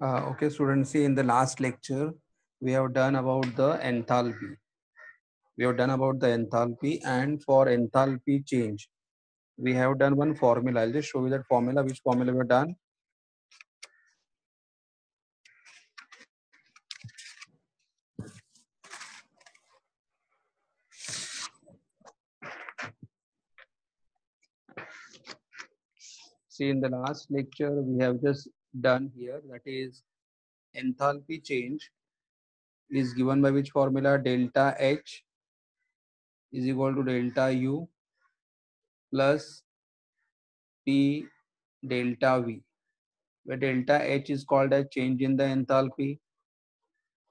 Uh, okay, students, see in the last lecture, we have done about the enthalpy. We have done about the enthalpy and for enthalpy change, we have done one formula. I'll just show you that formula, which formula we have done. See in the last lecture, we have just done here, that is enthalpy change is given by which formula? Delta H is equal to delta U plus P delta V, where delta H is called as change in the enthalpy,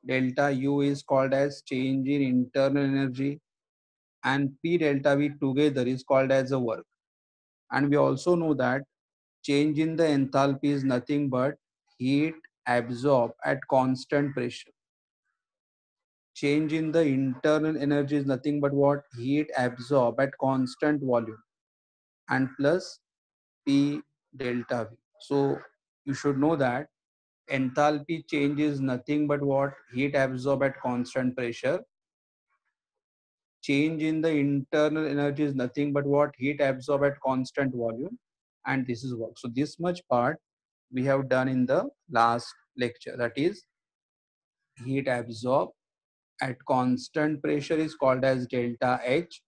delta U is called as change in internal energy, and P delta V together is called as a work. And we also know that change in the enthalpy is nothing but heat absorbed at constant pressure. Change in the internal energy is nothing but what? Heat absorbed at constant volume and plus P delta V. So you should know that enthalpy change is nothing but what? Heat absorbed at constant pressure. Change in the internal energy is nothing but what? Heat absorbed at constant volume and this is work. So this much part we have done in the last lecture that is heat absorbed at constant pressure is called as delta H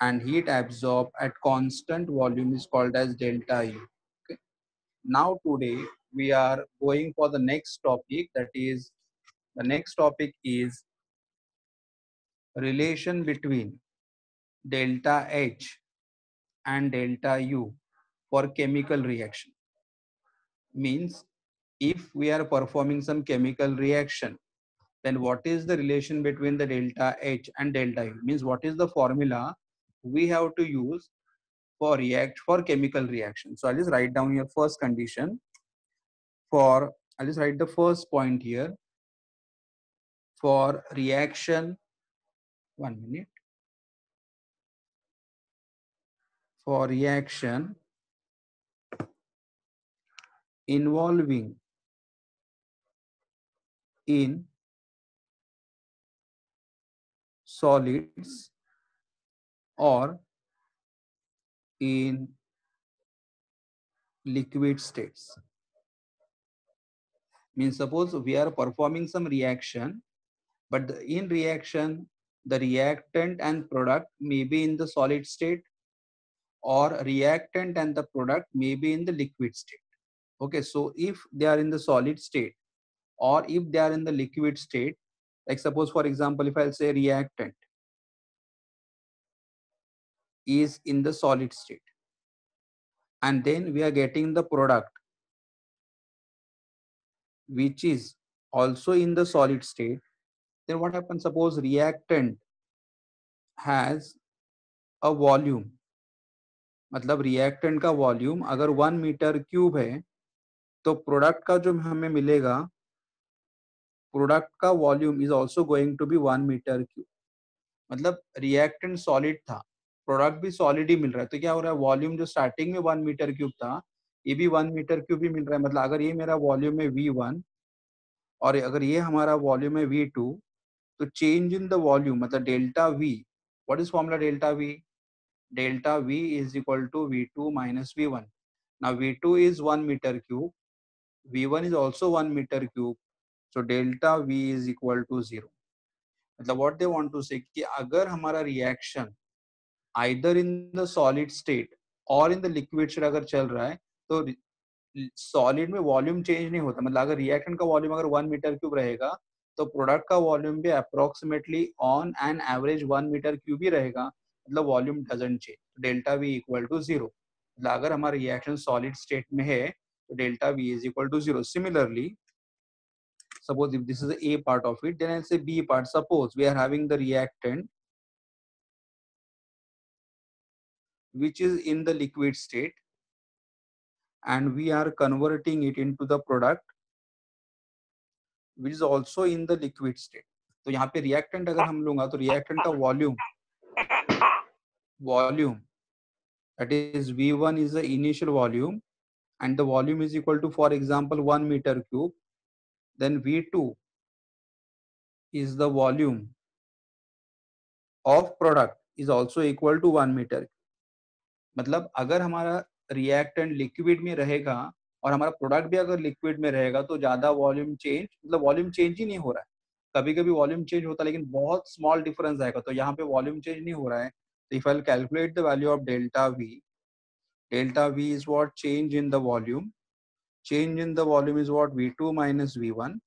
and heat absorbed at constant volume is called as delta U. Okay. Now today we are going for the next topic that is the next topic is relation between delta H and delta U for chemical reaction. Means if we are performing some chemical reaction then what is the relation between the delta H and delta U? Means what is the formula we have to use for react for chemical reaction? So I'll just write down your first condition for I'll just write the first point here. For reaction one minute. For reaction involving in solids or in liquid states. Means suppose we are performing some reaction, but the, in reaction, the reactant and product may be in the solid state or reactant and the product may be in the liquid state Okay, so if they are in the solid state or if they are in the liquid state, like suppose for example, if I'll say reactant is in the solid state and then we are getting the product which is also in the solid state, then what happens? Suppose reactant has a volume मतलब reactant का volume अगर one metre cube है तो product का जो हमें मिलेगा product का volume is also going to be one metre cube मतलब रिएक्टेंट सॉलिड था प्रोडक्ट भी सॉलिड ही मिल रहा है। तो क्या हो रहा है वॉल्यूम जो स्टार्टिंग में वन मीटर क्यूब था, ये भी वन मीटर क्यूब ही मिल रहा है। मतलब अगर ये मेरा वॉल्यूम है वी वन और अगर ये हमारा वॉल्यूम है वी टू तो चेंज इन द वॉल्यूम मतलब delta V what is formula delta V delta V is equal to V two minus V one now v2 is 1 meter cube v1 is also 1 meter cube. So, delta v is equal to 0 मतलब what they want to say कि अगर हमारा reaction either in the solid state or in the liquid state अगर चल रहा है तो solid में वॉल्यूम चेंज नहीं होता। मतलब अगर रिएक्शन का वॉल्यूम अगर वन मीटर क्यूब रहेगा तो प्रोडक्ट का वॉल्यूम भी approximately on an average one metre cube ही रहेगा। मतलब volume doesn't change delta V equal to zero अगर हमारा रिएक्शन सॉलिड स्टेट में है तो delta V is equal to zero similarly suppose if this is the a part of it then i'll say b part suppose we are having the reactant which is in the liquid state and we are converting it into the product which is also in the liquid state तो यहाँ पे reactant अगर हम लूँगा तो reactant का volume volume that is v1 is the initial volume and the volume is equal to, for example 1 meter cube, then v2 is the volume of product is also equal to 1 meter मतलब अगर हमारा reactant liquid में रहेगा और हमारा product भी अगर liquid में रहेगा तो ज़्यादा वॉल्यूम चेंज मतलब वॉल्यूम चेंज ही नहीं हो रहा है। कभी कभी वॉल्यूम चेंज होता है, लेकिन बहुत स्मॉल डिफरेंस आएगा। तो यहाँ पे वॉल्यूम चेंज नहीं हो रहा है। तो if I calculate the value of delta V Delta V is what? Change in the volume. Change in the volume is what? V2 minus V1.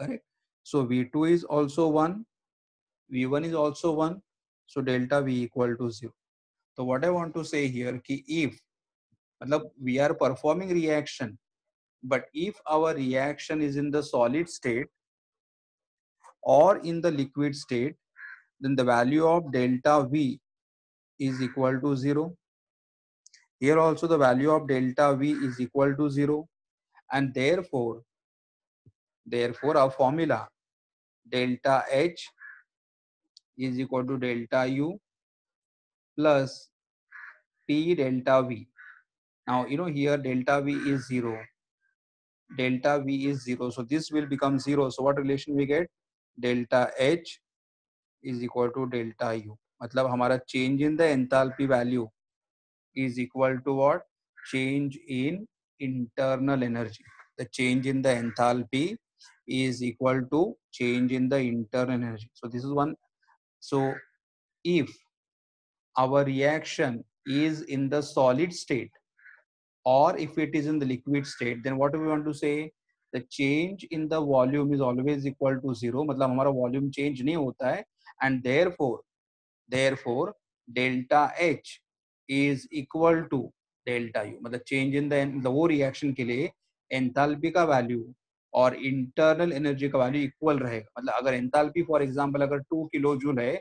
Correct. So V2 is also 1. V1 is also 1. So delta V equal to 0. So what I want to say here ki if we are performing reaction, but if our reaction is in the solid state or in the liquid state, then the value of delta V is equal to 0 Here also the value of delta V is equal to 0 and therefore, therefore our formula delta H is equal to delta U plus P delta V. Now, you know here delta V is 0, delta V is 0. So this will become 0. So what relation we get? Delta H is equal to delta U मतलब हमारा change in the enthalpy value is equal to what change in internal energy the change in the enthalpy is equal to change in the internal energy so this is one so if our reaction is in the solid state or if it is in the liquid state then what do we want to say the change in the volume is always equal to zero मतलब हमारा volume change नहीं होता है and therefore therefore delta H is equal to delta U मतलब change इन दो reaction के लिए enthalpy का वैल्यू और इंटरनल एनर्जी का वैल्यू इक्वल रहेगा। मतलब अगर एंथालपी फॉर एग्ज़ाम्पल अगर टू किलो जूल है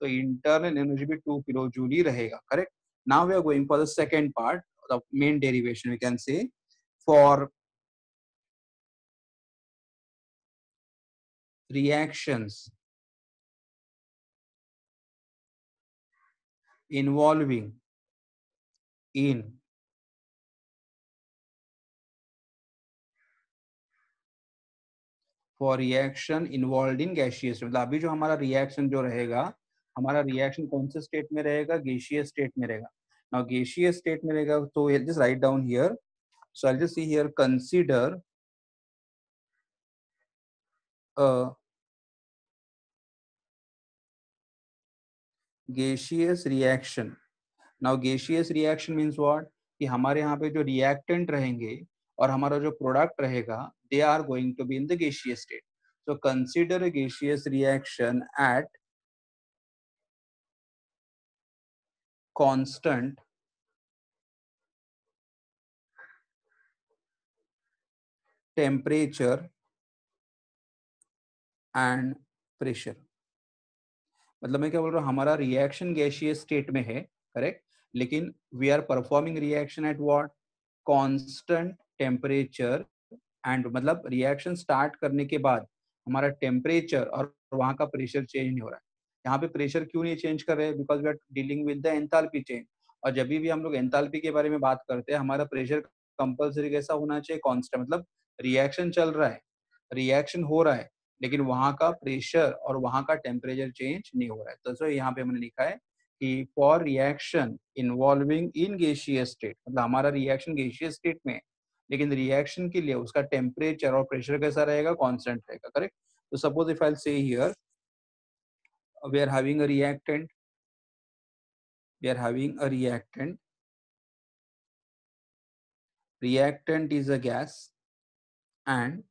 तो इंटरनल एनर्जी भी टू किलो जूल ही रहेगा। Correct now we are going for the second part the main derivation we can say for reactions involving in. For reaction involve in gaseous मतलब अभी जो हमारा reaction जो रहेगा, हमारा रिएक्शन कौन से स्टेट में रहेगा? गैशियस स्टेट में रहेगा। नाउ गैशियस स्टेट में रहेगा तो just write down here so I just see here consider gaseous reaction. Now gaseous reaction means what कि हमारे यहाँ पे जो रिएक्टेंट रहेंगे और हमारा जो प्रोडक्ट रहेगा they are going to be in the gaseous state so consider gaseous reaction at constant temperature and pressure मतलब मैं क्या बोल रहा हूँ, हमारा रिएक्शन गैशियस स्टेट में है करेक्ट लेकिन we are performing reaction at what constant temperature and मतलब रिएक्शन स्टार्ट करने के बाद हमारा टेम्परेचर और वहाँ का प्रेशर चेंज नहीं हो रहा है। यहाँ पे प्रेशर क्यों नहीं चेंज कर रहे? Because we are dealing with the enthalpy change और जब भी हम लोग एंथैल्पी के बारे में बात करते हैं, हमारा प्रेशर कंपल्सरी कैसा होना चाहिए? कॉन्स्टेंट मतलब रिएक्शन चल रहा है। रिएक्शन हो रहा है, लेकिन वहाँ का प्रेशर और वहाँ का टेम्परेचर चेंज नहीं हो रहा है। तो सो यहाँ पे हमने लिखा है कि for reaction involving in gaseous state मतलब हमारा रिएक्शन गेशियस स्टेट में लेकिन रिएक्शन के लिए उसका टेम्परेचर और प्रेशर कैसा रहेगा? कॉन्स्टेंट रहेगा करेक्ट तो suppose if I say here we are having a reactant, we are having a reactant. Reactant is a gas and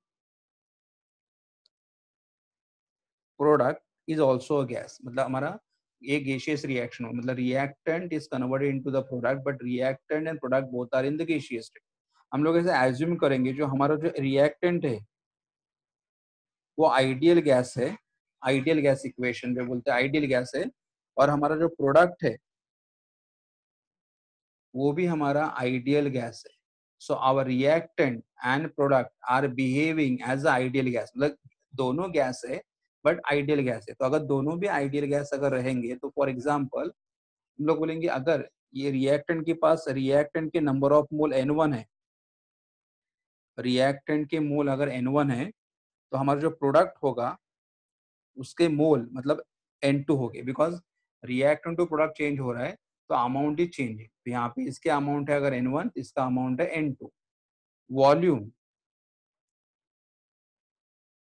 product is also a gas. मतलब हमारा एक गेशियस रिएक्शन हो मतलब reactant is converted into the product but reactant and product both are in the gaseous state हम लोग ऐसे assume करेंगे, जो हमारा जो रिएक्टेंट है, वो आइडियल गैस है आइडियल गैस इक्वेशन पे बोलते हैं आइडियल गैस है, और हमारा जो प्रोडक्ट है, वो भी हमारा आइडियल गैस है. So our reactant and product are behaving as a ideal gas मतलब दोनों गैस है बट आइडियल गैस है। तो अगर दोनों भी आइडियल गैस अगर रहेंगे तो फॉर एग्ज़ाम्पल हम लोग बोलेंगे, अगर ये रिएक्टेंट के पास रिएक्टेंट के number of mole N one है रिएक्टेंट के मोल अगर N1 है तो हमारा जो प्रोडक्ट होगा, उसके मोल मतलब एन टू हो गए। Because reactant to product change हो रहा है तो अमाउंट ही चेंज है। तो यहाँ पे इसके अमाउंट है अगर एन वन इसका अमाउंट है एन टू वॉल्यूम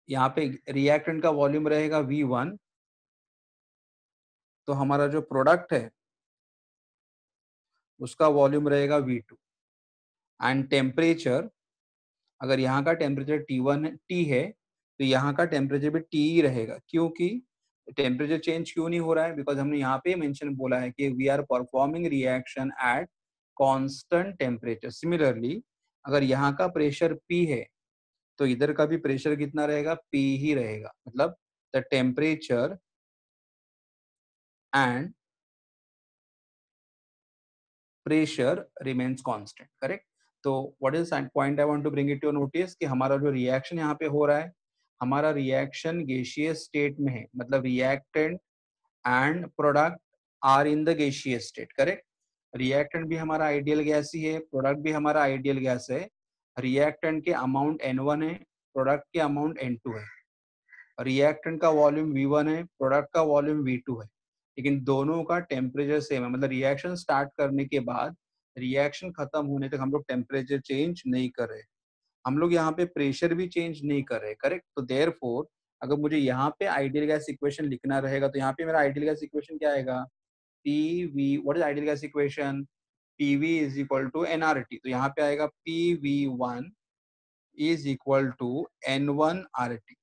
यहाँ पे रिएक्टेंट का वॉल्यूम रहेगा V1 तो हमारा जो प्रोडक्ट है, उसका वॉल्यूम रहेगा V2 एंड टेम्परेचर अगर यहाँ का टेम्परेचर T1 T है तो यहाँ का टेम्परेचर भी T ही रहेगा, क्योंकि टेम्परेचर चेंज क्यों नहीं हो रहा है? बिकॉज़ हमने यहाँ पे मेंशन बोला है कि we are performing reaction at constant temperature similarly अगर यहाँ का प्रेशर P है तो इधर का भी प्रेशर कितना रहेगा? पी ही रहेगा। मतलब the temperature and pressure remains constant correct तो what is point I want to bring it to notice कि हमारा जो रिएक्शन यहाँ पे हो रहा है, हमारा रिएक्शन गेशियस स्टेट में है। मतलब reactant and product are in the gaseous state correct reactant भी हमारा आइडियल गैस ही है प्रोडक्ट भी हमारा आइडियल गैस है। रिएक्टेंट के अमाउंट N1 है प्रोडक्ट के अमाउंट N2 है। रिएक्टेंट का वॉल्यूम V1 है प्रोडक्ट का वॉल्यूम V2 है। लेकिन दोनों का टेम्परेचर सेम है। मतलब रिएक्शन स्टार्ट करने के बाद रिएक्शन खत्म होने तक हम लोग टेम्परेचर चेंज नहीं कर रहे। हम लोग यहाँ पे प्रेशर भी चेंज नहीं कर रहे करेक्ट तो देयर अगर मुझे यहाँ पे आइडियल गैस इक्वेशन लिखना रहेगा तो यहाँ पे मेरा आइडियल गैस इक्वेशन क्या आएगा? P V what is ideal gas equation P V is equal to N R T तो यहाँ पे आएगा P V one is equal to N one R T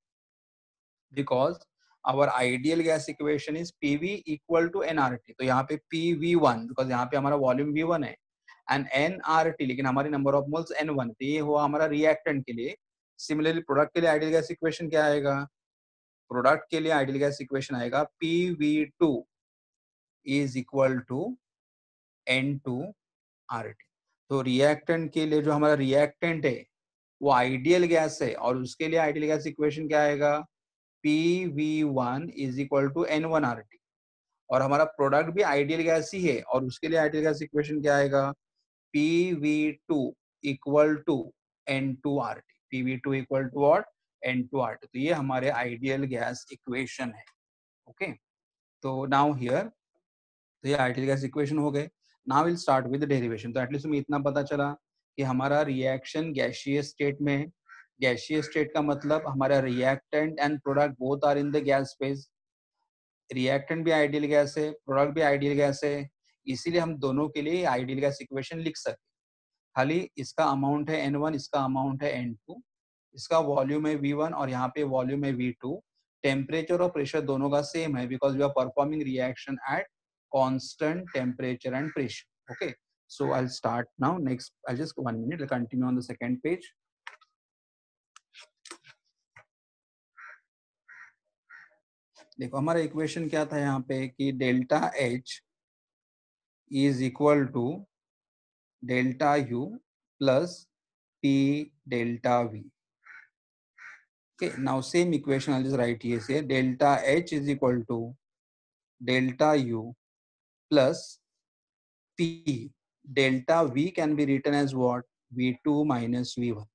because our ideal gas equation is P V equal to N R T तो यहाँ पे P V one because यहाँ पे हमारा वॉल्यूम वी वन है एंड एन आर टी लेकिन हमारी number of moles N one तो ये हुआ हमारा रिएक्टेंट के लिए। सिमिलरली प्रोडक्ट के लिए आइडियल गैस इक्वेशन क्या आएगा? प्रोडक्ट के लिए आइडियल गैस इक्वेशन आएगा P V two is equal to N two R तो रिएक्टेंट के लिए जो हमारा रिएक्टेंट है, वो आइडियल गैस है और उसके लिए आइडियल गैस इक्वेशन क्या आएगा? P V one is equal to N one R T और हमारा प्रोडक्ट भी आइडियल गैस ही है और उसके लिए आइडियल गैस इक्वेशन क्या आएगा? P V two equal to N two R T P V two equal to what N two R T तो ये हमारे आइडियल गैस इक्वेशन है। ओके तो नाउ हियर तो ये आइडियल गैस इक्वेशन हो गए। Now will start with derivation तो एटलीस्ट हमें इतना पता चला कि हमारा रिएक्शन गैशियस स्टेट में है। गैशियस स्टेट का मतलब हमारा reactant and product both are in the gas phase reactant भी आइडियल गैस है प्रोडक्ट भी आइडियल गैस है। इसीलिए हम दोनों के लिए आइडियल गैस इक्वेशन लिख सकते खाली इसका अमाउंट है एन वन इसका अमाउंट है एन टू इसका वॉल्यूम है वी वन और यहाँ पे वॉल्यूम है वी टू टेम्परेचर और प्रेशर दोनों का सेम है because we are performing reaction at constant temperature and pressure okay so i'll start now next i'll just one minute i'll continue on the second page देखो हमारा equation क्या था यहाँ पे कि delta H is equal to delta u plus p delta v okay now same equation i'll just write here say delta h is equal to delta u plus p delta v can be written as what v2 minus v1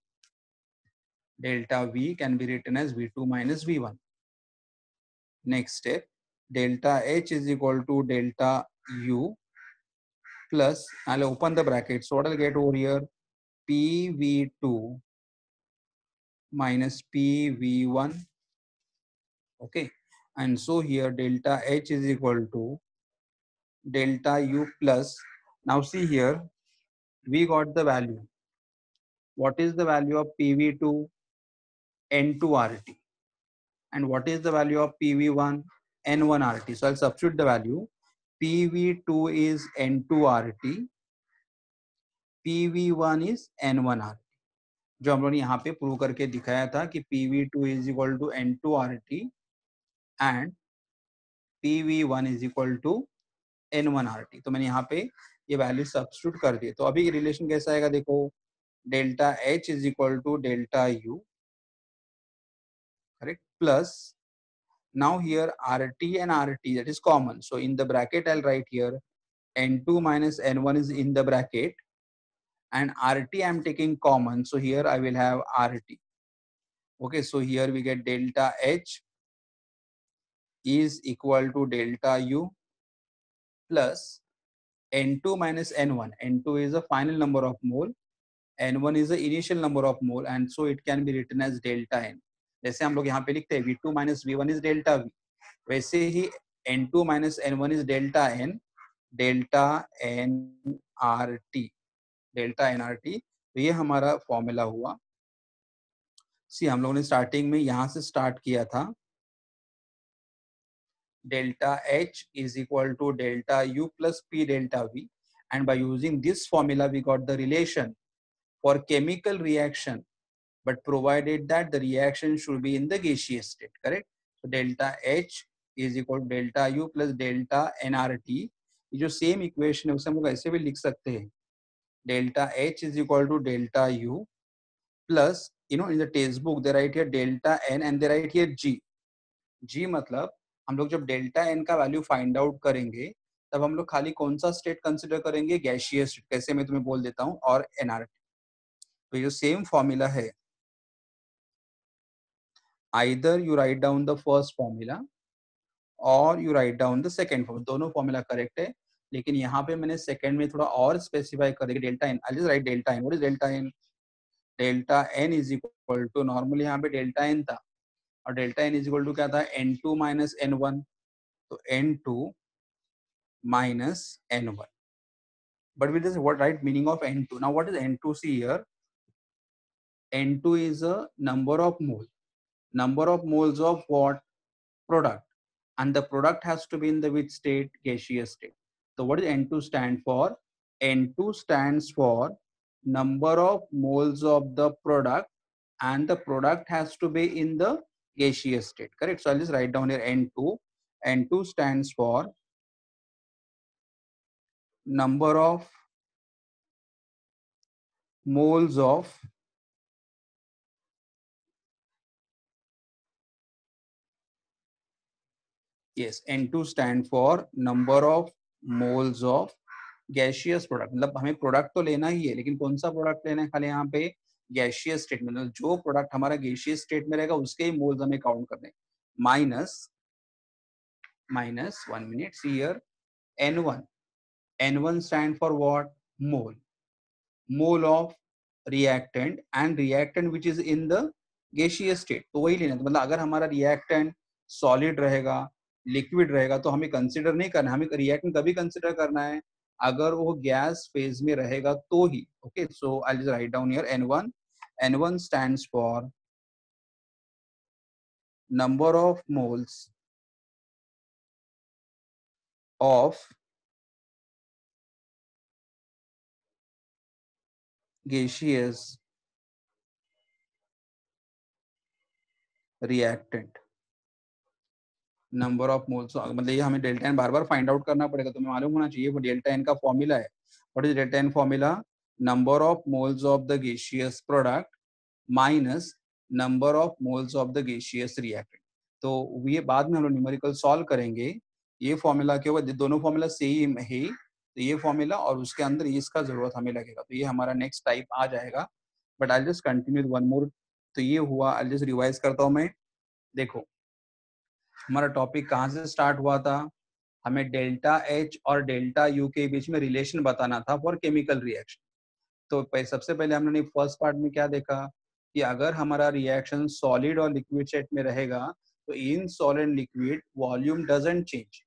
delta v can be written as v2 minus v1 next step delta h is equal to delta u plus I'll open the bracket. So what I'll get over here PV2 minus PV1. Okay. And so here delta H is equal to delta U plus. Now see here, we got the value. What is the value of PV2? N2RT. And what is the value of PV1? N1RT. So I'll substitute the value PV2 is N2RT, PV1 is N1RT. जो हम लोगों ने यहाँ पे prove करके दिखाया था कि PV2 is equal to N2RT and PV1 N one R T तो मैंने यहाँ पे ये वैल्यू सब्सिट्यूट कर दिए। तो अभी रिलेशन कैसा आएगा देखो? Delta H is equal to delta U correct plus now here R T and R T that is common so in the bracket I'll write here N two minus N one is in the bracket and R T I am taking common so here I will have R T okay so here we get delta H is equal to delta U plus N2 minus N1. N2 is the final number of mole. N1 is the initial number of mole and so it can be written as delta N. जैसे हम लोग यहाँ पे लिखते हैं V2 minus V1 is delta V. वैसे ही N2 minus N1 is delta N. Delta NRT. Delta NRT. तो ये हमारा फॉर्मूला हुआ सी हम लोगों ने स्टार्टिंग में यहाँ से स्टार्ट किया था delta H is equal to delta U plus P delta V. And by using this formula, we got the relation for chemical reaction, but provided that the reaction should be in the gaseous state, correct? So delta H is equal to delta U plus delta nRT. Same equation है उसे हम लोग ऐसे भी लिख सकते हैं delta H is equal to delta U plus you no in the text book they write here delta N and they write here जी जी मतलब हम लोग जब डेल्टा एन का वैल्यू फाइंड आउट करेंगे, तब हम लोग खाली कौन सा स्टेट कंसिडर करेंगे? गैशियस स्टेट, कैसे मैं तुम्हें बोल देता हूँ, और एनआरटी। तो ये सेम फॉर्मूला है। Either you write down the first formula और you write down the second formula दोनों फॉर्मूला करेक्ट है, लेकिन यहाँ पे मैंने सेकेंड में थोड़ा और स्पेसिफाई कर delta n I write delta n. What is delta n? Delta n is equal to normally यहाँ पे डेल्टा एन था। और delta N is equal to क्या था N two minus N one तो N two minus N one but with this what right meaning of n2 now what is n2 see here n2 is a number of mole number of moles of what product and the product has to be in the which state gaseous state so what does n2 stand for n2 stands for number of moles of the product and the product has to be in the gaseous state correct so i'll just write down here n2 n2 stands for number of moles of yes n2 stand for number of moles of gaseous product मतलब हमें product तो लेना ही है लेकिन कौन सा product लेना है खाली यहाँ पे गैशियस स्टेट में, जो प्रोडक्ट हमारा गैशियस स्टेट में रहेगा, उसके ही मोल्स हमें काउंट करने minus minus one minute here n one n one stand for what mole mole of reactant and reactant which is in the gaseous state तो वही लेना मतलब अगर हमारा रिएक्टेंट सॉलिड रहेगा लिक्विड रहेगा तो हमें कंसिडर नहीं करना हमें रिएक्टेंट कभी कंसिडर करना है, अगर वो गैस फ़ेज़ में रहेगा तो ही। Okay so I write down here n1 n1 stands for number of moles of gaseous reactant. Number of moles मतलब ये हमें डेल्टा एन बार बार फाइंड आउट करना पड़ेगा तुम्हें मालूम होना चाहिए, वो डेल्टा एन का फॉर्मूला है। What is delta n formula number of moles of the gaseous product minus number of moles of the gaseous reactant तो ये बाद में हम लोग न्यूमेरिकल सॉल्व करेंगे। ये फॉर्मूला के ऊपर दोनों फॉर्मूला सेम है। तो ये फॉर्मूला और उसके अंदर इसका ज़रूरत हमें लगेगा। तो ये हमारा नेक्स्ट टाइप आ जाएगा। But I just continue one more तो ये हुआ आई जस्ट रिवाइज करता हूँ मैं। देखो, हमारा टॉपिक कहाँ से स्टार्ट हुआ था? हमें डेल्टा एच और डेल्टा यू के बीच में रिलेशन बताना था फॉर केमिकल रिएक्शन तो सबसे पहले हमने फ़र्स्ट पार्ट में क्या देखा कि अगर हमारा रिएक्शन सॉलिड और लिक्विड सेट में रहेगा तो in solid liquid volume doesn't change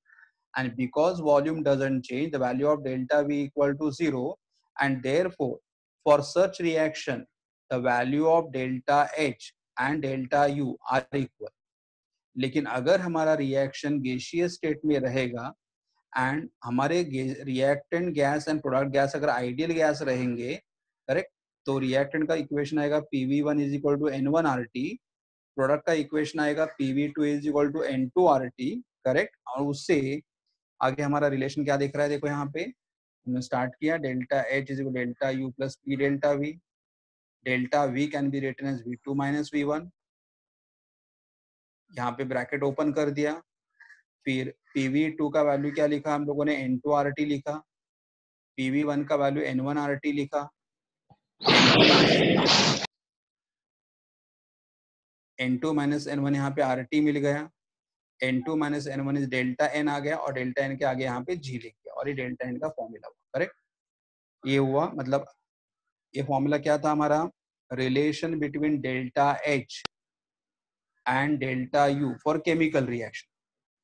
and because volume doesn't change, the value of delta v equal to zero, and therefore, for such reaction, the value of delta h and delta u are equal. लेकिन अगर हमारा reaction gaseous state में रहेगा and हमारे reactant gas and product gas अगर ideal gas रहेंगे correct? तो reactant का इक्वेशन आएगा P V one is equal to n one R T product का इक्वेशन आएगा P V two is equal to n two R T correct? और उससे आगे हमारा रिलेशन क्या दिख रहा है? देखो यहाँ पे हमने स्टार्ट किया delta H is delta U plus P delta V delta V can be written as V two minus V one यहाँ पे ब्रैकेट ओपन कर दिया, फिर पीवी टू का वैल्यू क्या लिखा? हम लोगों ने एन टू आर टी लिखा पीवी वन का value n one R T लिखा n two minus n one यहाँ पे आर टी मिल गया। N two minus n one is delta n आ गया और डेल्टा एन के आगे यहाँ पे जी लिख गया और ये डेल्टा एन का फॉर्मूला हुआ करेक्ट ये हुआ मतलब ये फॉर्मूला क्या था हमारा? Relation between delta H and delta U for chemical reaction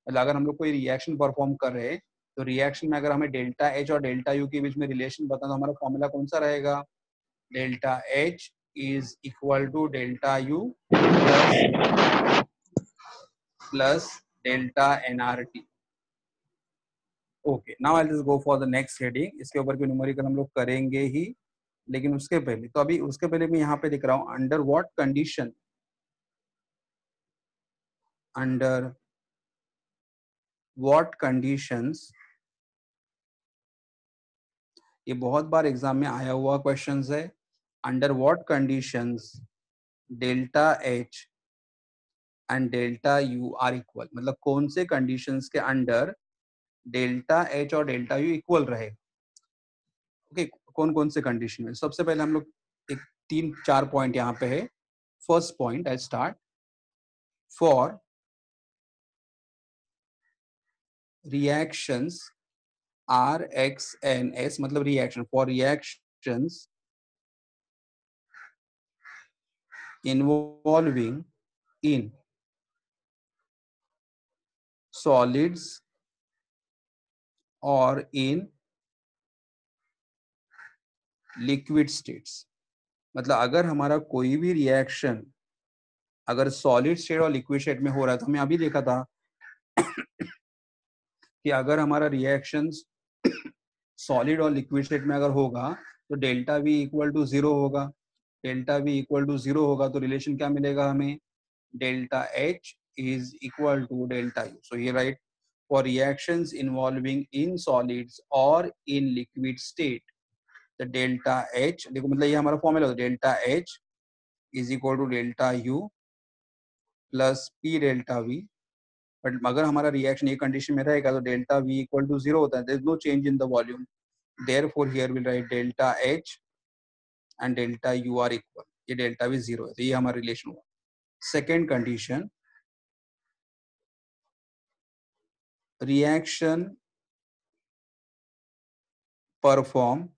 मतलब अगर हम लोग कोई रिएक्शन परफॉर्म कर रहे हैं तो रिएक्शन में अगर हमें डेल्टा एच और डेल्टा यू के बीच में रिलेशन बताना तो हमारा फॉर्मूला कौन सा रहेगा? Delta H is equal to delta U plus delta n R T okay now I just go for the next heading इसके ऊपर की न्यूमेरिकल हम लोग करेंगे ही, लेकिन उसके पहले तो अभी उसके पहले मैं यहाँ पे दिख रहा हूँ under what condition under what conditions ये बहुत बार एग्ज़ाम में आया हुआ क्वेश्चंस है। Under what conditions delta H and delta U are equal मतलब कौन से कंडीशंस के अंडर डेल्टा एच और यू इक्वल रहे? ओके okay, कौन कौन से कंडीशन में सबसे पहले हम लोग एक तीन चार पॉइंट यहाँ पे है। First point I start for reactions R X N S मतलब reaction for reactions involving in solids or in liquid states. मतलब अगर हमारा कोई भी रिएक्शन अगर सॉलिड स्टेट और लिक्विड स्टेट में हो रहा है तो हमें अभी देखा था कि अगर हमारा रिएक्शन सॉलिड और लिक्विड स्टेट में अगर होगा तो delta V equal to zero होगा। Delta V equal to zero होगा तो रिलेशन क्या मिलेगा हमें? Delta H is equal to delta U so ये right for reactions involving in solids और in liquid state the delta H देखो मतलब ये हमारा फॉर्मूला होता है delta H is equal to delta U plus P delta V but अगर हमारा रिएक्शन ये कंडीशन में रहेगा तो delta V equal to zero होता है. There is no change in the volume therefore, here we'll write delta h and delta U are equal ये delta भी ज़ीरो है तो ये हमारा रिलेशन हुआ। Second condition reaction perform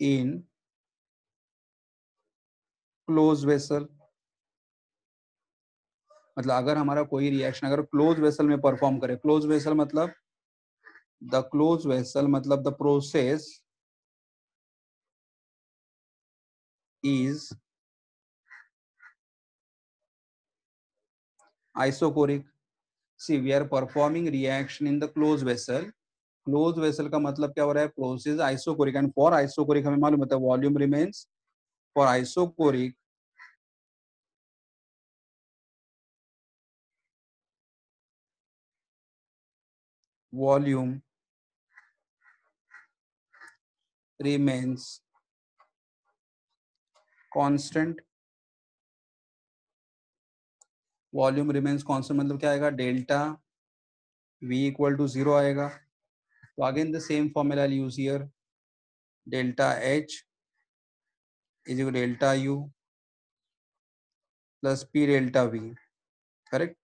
in close vessel मतलब अगर हमारा कोई रिएक्शन अगर क्लोज वेसल में परफॉर्म करे क्लोज वेसल मतलब द क्लोज वेसल मतलब the process is isochoric see we are performing reaction in the close vessel close vessel का मतलब क्या हो रहा है? Process isochoric and for isochoric हमें मालूम होता है volume remains for isochoric volume remains constant. Volume remains constant मतलब क्या आएगा? Delta v equal to zero आएगा। तो again the same formula use here delta h is equal delta u plus p delta v correct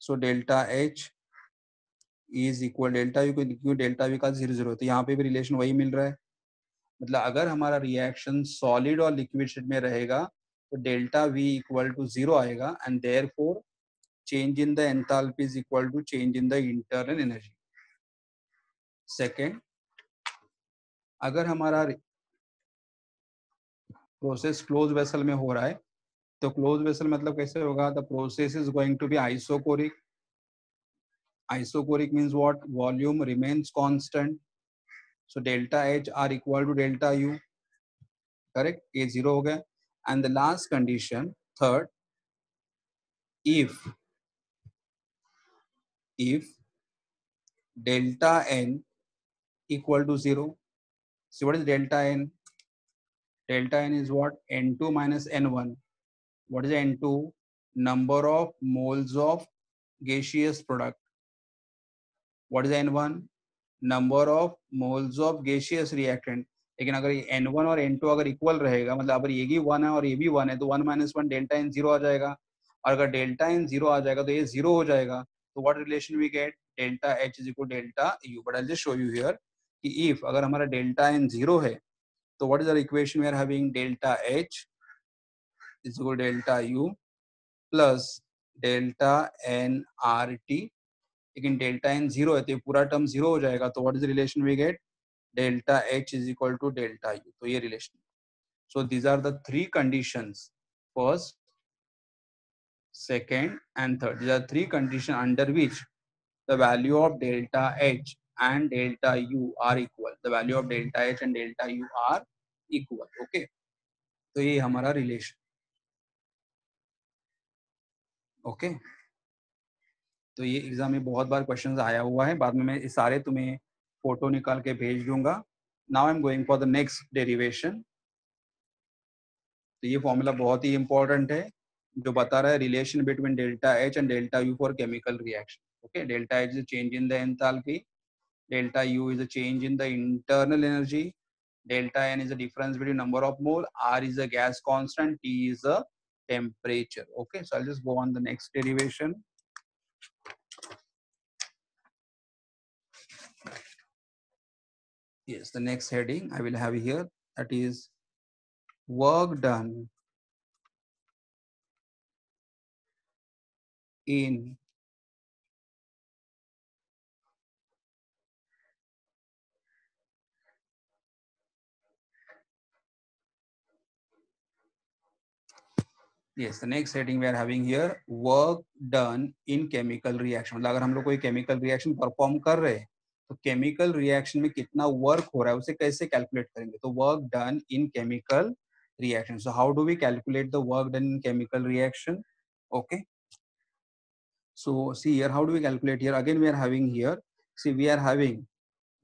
so delta h is equal delta U क्यों? Delta V का zero zero तो यहाँ पे भी relation वही मिल रहा है। मतलब अगर हमारा रिएक्शन सॉलिड और लिक्विड स्टेट में रहेगा तो delta V equal to zero आएगा and therefore change in the enthalpy is equal to change in the internal energy second अगर हमारा प्रोसेस क्लोज वेसल में हो रहा है तो क्लोज वेसल मतलब कैसे होगा? The process is going to be isochoric isochoric means what? Volume remains constant. So delta h are equal to delta u correct? A zero gaya and the last condition third if if delta n equal to 0 so what is delta n? Delta n is what? N2 minus n1 what is n2 number of moles of gaseous product. What is n1 number of moles of gaseous reactant लेकिन अगर N one और N two अगर equal रहेगा मतलब अगर ये भी one है और ये भी वन है तो one minus one delta n zero आ जाएगा। और अगर डेल्टा एन ज़ीरो आ जाएगा तो ये ज़ीरो हो जाएगा। तो what relation we get delta H is equal delta U but I just show you here कि इफ़ अगर हमारा डेल्टा एन ज़ीरो है तो what is the equation we are having delta H is equal delta U plus delta n R T लेकिन delta n zero है तो पूरा term zero हो जाएगा तो what is relation we get delta H is equal to delta U तो ये relation so these are the three condition first second and third these are three condition under which the value of delta H and delta U are equal the value of delta H and delta U are equal okay तो ये हमारा relation okay okay? तो ये exam में बहुत बार question आया हुआ है। बाद में मैं सारे तुम्हें फ़ोटो निकाल के भेज दूँगा। Now I am going for the next derivation तो ये फॉर्मूला बहुत ही इंपॉर्टेंट है, जो बता रहा है relation between delta H and delta U for chemical reaction okay delta H is change in the enthalpy delta U is a change in the internal energy delta n is the difference between number of mole. R is a gas constant. T is a temperature. Okay? So i'll just go on the next derivation. yes the next heading i will have here that is work done in yes the next heading we are having here work done in chemical reaction मतलब अगर हम लोग कोई chemical reaction perform कर रहे हैं तो chemical reaction में कितना वर्क हो रहा है, उसे कैसे कैलकुलेट करेंगे? तो work done in chemical reaction so how do we calculate the work done in chemical reaction okay so see here how do we calculate here again we are having here see we are having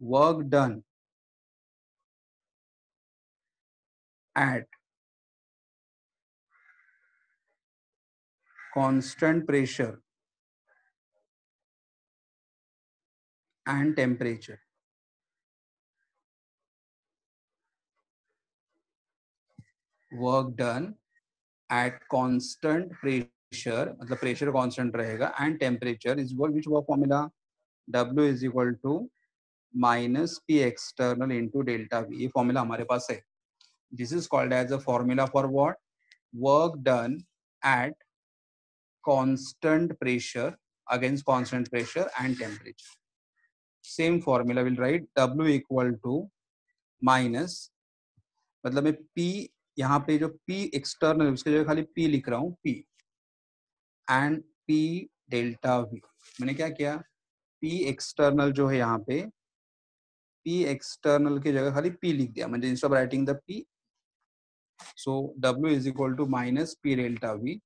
work done at constant pressure and temperature. Work done at constant pressure, मतलब pressure constant रहेगा and temperature is equal which work formula W is equal to minus P external into delta V. ये formula हमारे पास है. This is called as a formula for what? Work done at constant pressure against constant pressure and temperature. Same formula will write W equal to minus मतलब मैं P, यहाँ पे जो P external उसके जगह खाली P लिख रहा हूँ, P and P delta V मैंने क्या किया? पी एक्सटर्नल जो है यहाँ पे पी एक्सटर्नल की जगह खाली पी लिख दिया। मुझे इंस्टॉप writing the P so W is equal to minus P delta V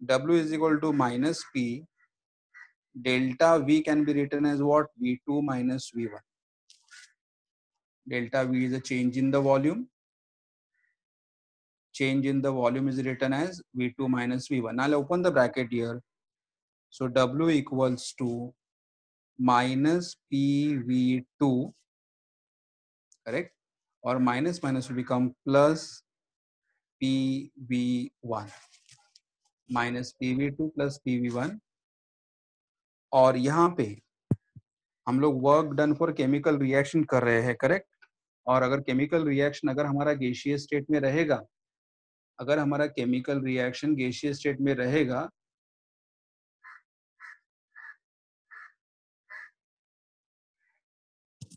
W is equal to minus P delta V can be written as what? V2 minus V1. Delta V is a change in the volume. Change in the volume is written as V2 minus V1. I'll open the bracket here. So W equals to minus PV2, correct? Or minus minus will become plus PV1 minus PV2 plus PV1 और यहाँ पे हम लोग work done for chemical reaction कर रहे हैं correct और अगर केमिकल रिएक्शन अगर हमारा गेशियस स्टेट में रहेगा, अगर हमारा केमिकल रिएक्शन गेशियस स्टेट में रहेगा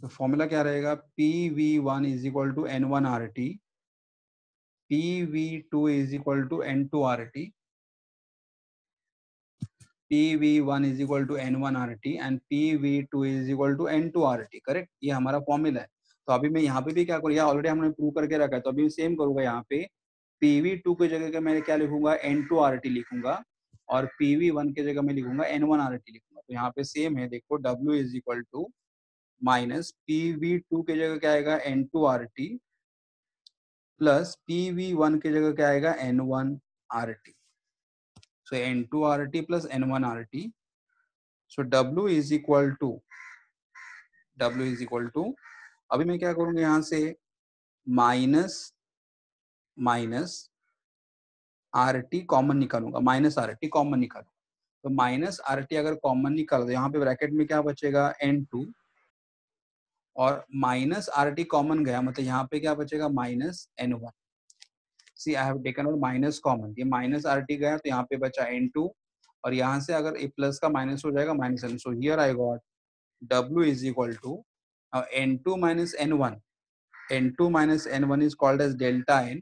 तो फॉर्मूला क्या रहेगा? P V one is equal to n one R T P V two is equal to n two R T PV1 is equal to N1 RT and PV2 is equal to N2 RT correct ये हमारा formula है। तो अभी मैं यहाँ पे भी क्या करूँ? ऑलरेडी हमने प्रूव करके रखा है। तो अभी सेम करूँगा यहाँ पे। PV2 की जगह मैं क्या लिखूँगा? N2 RT लिखूँगा और PV1 की जगह मैं लिखूँगा N1 RT लिखूँगा। तो यहाँ पे सेम है, देखो, W is equal to minus PV2 के जगह क्या आएगा? N2 RT प्लस PV1 के जगह क्या आएगा? N1 RT So N2 RT plus N1 RT. So, W is equal to, W is equal to अभी मैं क्या करूँगा यहाँ से? Minus minus R T common निकालूँगा। Minus R T common निकालूँगा। तो माइनस आर टी अगर कॉमन निकाल दो, यहाँ पे ब्रैकेट में क्या बचेगा? एन टू और माइनस आर टी कॉमन गया मतलब यहाँ पे क्या बचेगा? Minus n one see I have taken out minus common ये माइनस आर टी गया तो यहाँ पे बचा एन टू और यहाँ से अगर ए प्लस का माइनस हो जाएगा minus n so here I got W is equal to n two minus n one n two minus n one is called as delta n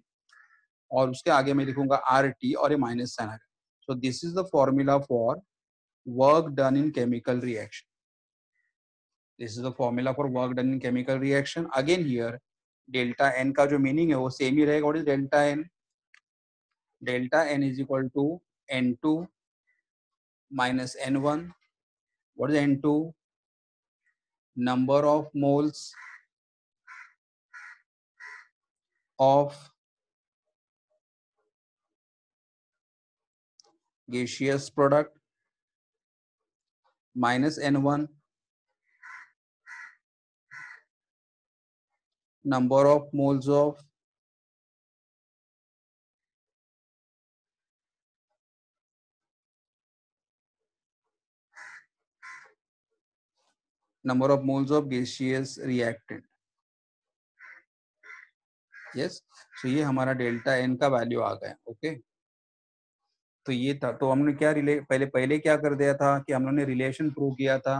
और उसके आगे मैं लिखूँगा आर टी और ये माइनस साइन आएगा so this is the formula for work done in chemical reaction this is the formula for work done in chemical reaction again here delta n का जो मीनिंग है वो सेम ही रहेगा. What is delta n delta n is equal to n two minus n one what is n two number of moles of gaseous product minus n1 number of moles of number of moles of gaseous reactant. Yes? So, ये हमारा delta N का value आ गया okay तो ये था तो हमने क्या रिले पहले पहले क्या कर दिया था कि हम लोगों ने रिलेशन प्रूव किया था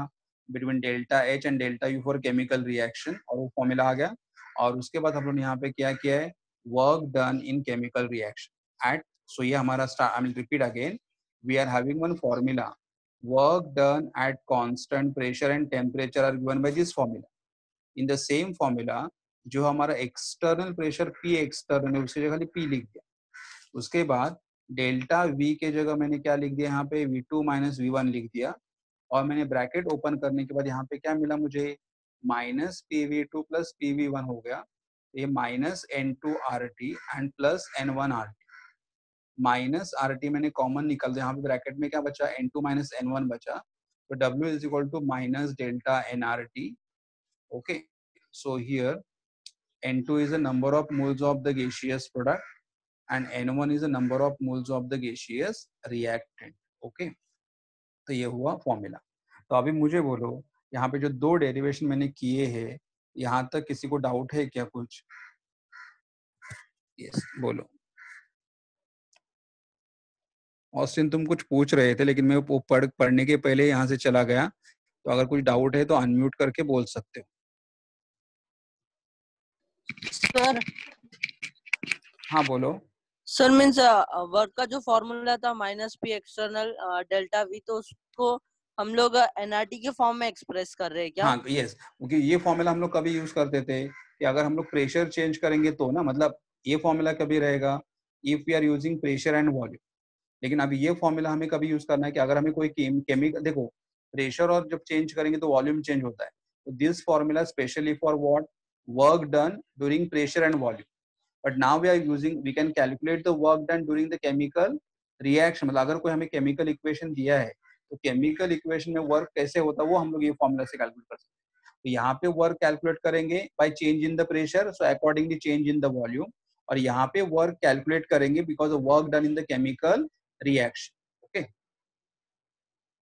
between delta H and delta U for chemical reaction और वो फॉर्मूला आ गया। और उसके बाद हम लोग ने यहाँ पे क्या किया है? Work done in chemical reaction at so ये हमारा start I will repeat again we are having one formula work done at constant pressure and temperature are given by this formula. In the same formula, जो हमारा external pressure P external है उसकी जगह P लिख दिया। उसके बाद delta V के जगह मैंने क्या लिख दिया? यहाँ पे V two minus V one लिख दिया। और मैंने ब्रैकेट ओपन करने के बाद यहाँ पे क्या मिला मुझे? Minus P V two plus P V one हो गया। ये minus n two R T and plus n one R T minus R T मैंने कॉमन निकल दिया। यहाँ पे ब्रैकेट में क्या बचा? N two minus n one बचा। तो W is equal to minus delta n R T okay so here n two is the number of moles of the gaseous product and n one is the number of moles of the gaseous reactant okay तो ये हुआ formula तो अभी मुझे बोलो यहाँ पे जो दो डेरिवेशन मैंने किए हैं यहाँ तक किसी को डाउट है क्या कुछ? यस yes, बोलो। ऑस्टिन तुम कुछ पूछ रहे थे लेकिन मैं वो पढ़ पढ़ने के पहले यहाँ से चला गया। तो अगर कुछ डाउट है तो अनम्यूट करके बोल सकते हो। सर हाँ बोलो। सर मीन्स वर्क का जो फॉर्मूला था minus P external delta V तो उसको हम लोग एनआरटी के फॉर्म में एक्सप्रेस कर रहे हैं क्या? हाँ यस क्योंकि ये फॉर्मूला हम लोग कभी यूज़ करते थे कि अगर हम लोग प्रेशर चेंज करेंगे तो ना मतलब ये फॉर्मूला कभी रहेगा? If we are using pressure and volume लेकिन अभी ये फॉर्मूला हमें कभी यूज़ करना है कि अगर हमें कोई केमिकल देखो प्रेशर और जब चेंज करेंगे तो वॉल्यूम चेंज होता है। तो this formula specially for what work done during pressure and volume but now we are using we can calculate the work done during the chemical reaction मतलब अगर कोई हमें केमिकल इक्वेशन दिया है तो केमिकल इक्वेशन में वर्क कैसे होता है, वो हम लोग ये फॉर्मूला से कैलकुलेट कर सकते हैं। तो यहाँ पे वर्क कैलकुलेट करेंगे by change in the pressure so accordingly change in the volume और यहाँ पे वर्क कैलकुलेट करेंगे because work done in the chemical reaction okay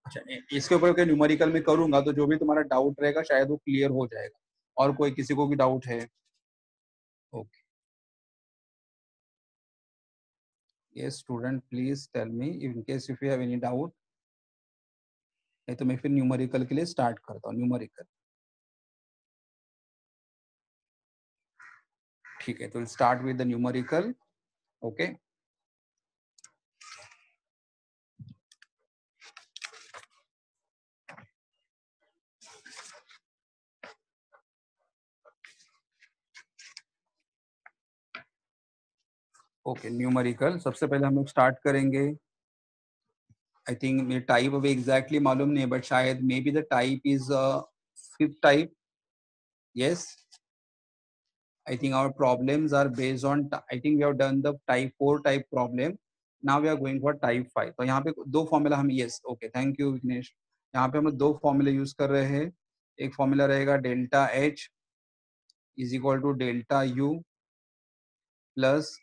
अच्छा इसके ऊपर न्यूमेरिकल में करूँगा तो जो भी तुम्हारा डाउट रहेगा, शायद वो क्लियर हो जाएगा, और कोई किसी को भी डाउट है। Okay yes, student, please tell me in case if you have any नहीं तो मैं फिर न्यूमेरिकल के लिए स्टार्ट करता हूँ न्यूमेरिकल ठीक है तो start with the numerical okay okay numerical सबसे पहले हम लोग स्टार्ट करेंगे। आई थिंक मेरे टाइप अभी एग्जैक्टली मालूम नहीं है बट शायद maybe the type is fifth type yes. I think our problems are based on i think we have done the type 4 type problem. Now we are going for type 5 तो यहाँ पे दो formula हम yes okay thank you Vighnesh यहाँ पे हम दो फॉर्मूले यूज़ कर रहे हैं। एक फॉर्मूला रहेगा delta H is equal to delta U plus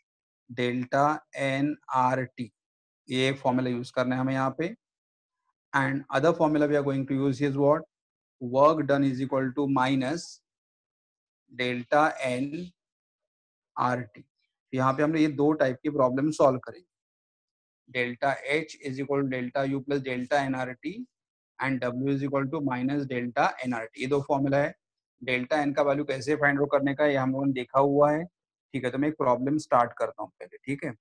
delta n R T ये फॉर्मूला यूज़ करना है हमें यहाँ पे। And other formula we are going to use is what work done is equal to minus delta n R T यहाँ पे हमने ये दो टाइप की प्रॉब्लम सॉल्व करेंगे delta H is equal to delta U plus delta n R T and W is equal to minus delta n R T ये दो formula है। डेल्टा एन का वैल्यू कैसे फाइंड आउट करने का, ये हम लोगों ने देखा हुआ है। ठीक है तो मैं एक प्रॉब्लम स्टार्ट करता हूँ पहले। ठीक है?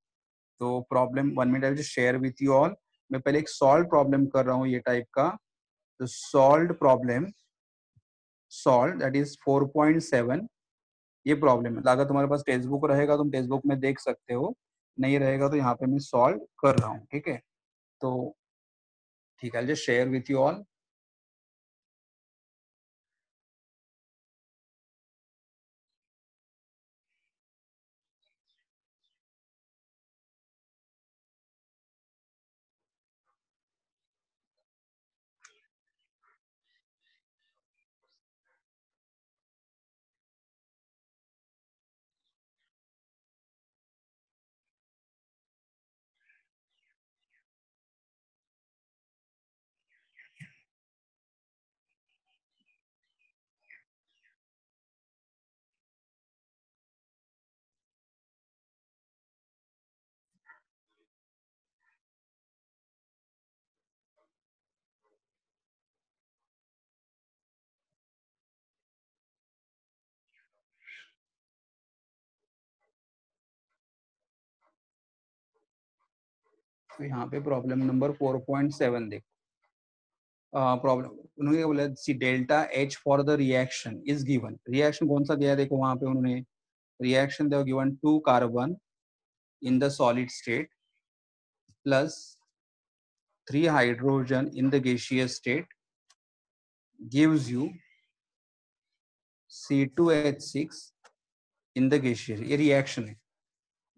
तो problem one minute I share with you all मैं पहले एक सॉल्व प्रॉब्लम कर रहा हूँ ये टाइप का। तो solve problem solve that is 4.7 ये प्रॉब्लम है। अगर तुम्हारे पास टेक्स्ट बुक रहेगा, तुम टेक्स्ट बुक में देख सकते हो। नहीं रहेगा तो यहाँ पे मैं सॉल्व कर रहा हूँ, ठीक है? तो ठीक है just share with you all तो यहाँ पे प्रॉब्लम नंबर 4.7 देखो। प्रॉब्लम उन्होंने क्या बोला see delta H for the reaction is given reaction कौन सा दिया? देखो वहाँ पे उन्होंने reaction the given two carbon in the solid state plus three hydrogen in the gaseous state gives you C2H6 in the gaseous, ये reaction है।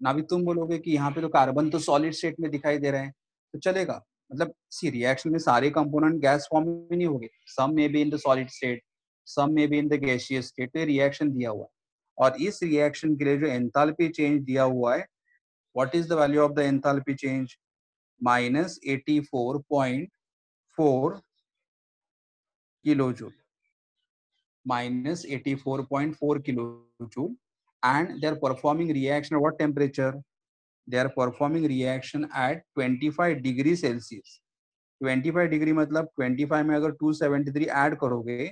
ना भी तुम बोलोगे कि यहाँ पे तो कार्बन तो सॉलिड स्टेट में दिखाई दे रहे हैं तो चलेगा। मतलब सी रिएक्शन में सारे कंपोनेंट गैस फॉर्म में नहीं होंगे। Some may be in the solid state some may be in the gaseous state तो रिएक्शन दिया हुआ है। और इस रिएक्शन के लिए जो एंथैल्पी चेंज दिया हुआ है what is the value of the enthalpy change minus 84.4 kilojoule minus 84.4 kilojoule and they are performing reaction at what temperature they are performing reaction at 25 degree celsius 25 degree मतलब 25 में अगर 273 add करोगे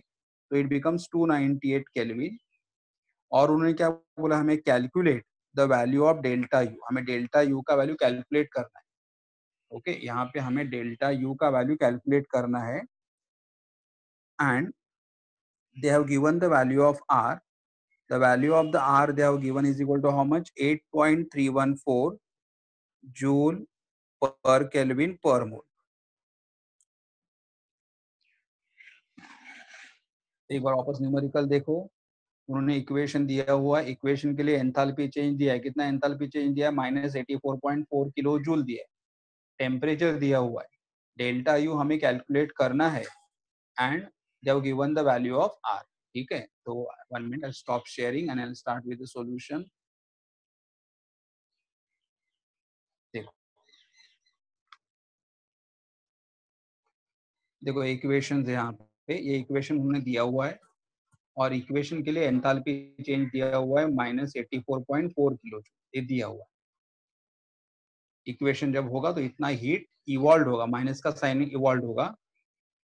तो it becomes 298 kelvin और उन्होंने क्या बोला हमें calculate the value of delta U हमें डेल्टा यू का वैल्यू कैलकुलेट करना है ओके okay? यहाँ पे हमें डेल्टा यू का वैल्यू कैलकुलेट करना है and they have given the value of R. The value of the R they have given is equal to how much? 8.314 joule per Kelvin per mole. एक बार वापस numerical देखो। उन्होंने equation दिया हुआ है। इक्वेशन के लिए एंथैल्पी चेंज दिया है। कितना एंथैल्पी चेंज दिया है? Minus eighty four point four kilojoule दिया है। टेम्परेचर दिया हुआ है। डेल्टा यू हमें कैलकुलेट करना है। And have given the value of r. ठीक है? तो one minute, I'll stop sharing and I'll start with the solution. देखो। देखो इक्वेशन यहाँ पे, ये इक्वेशन उन्होंने दिया हुआ है और इक्वेशन के लिए एंथैल्पी चेंज दिया हुआ है minus eighty four point four kilo ये दिया हुआ है। इक्वेशन जब होगा तो इतना हीट इवॉल्व होगा माइनस का साइन इवॉल्व होगा।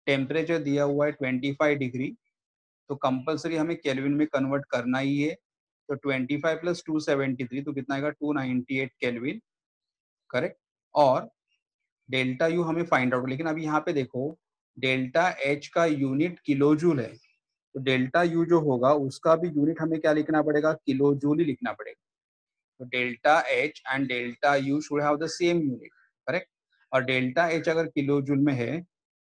टेम्परेचर दिया हुआ है 25 डिग्री तो कंपलसरी हमें केल्विन में कन्वर्ट करना ही है। तो 25 फाइव प्लस टू तो कितना आएगा? 298 केल्विन करेक्ट और डेल्टा यू हमें फाइंड आउट लेकिन अभी यहाँ पे देखो डेल्टा एच का यूनिट किलोजूल है। तो डेल्टा यू जो होगा, उसका भी यूनिट हमें क्या लिखना पड़ेगा? किलोजूल ही लिखना पड़ेगा। तो delta H and delta U should have the same unit correct और डेल्टा एच अगर किलोजूल में है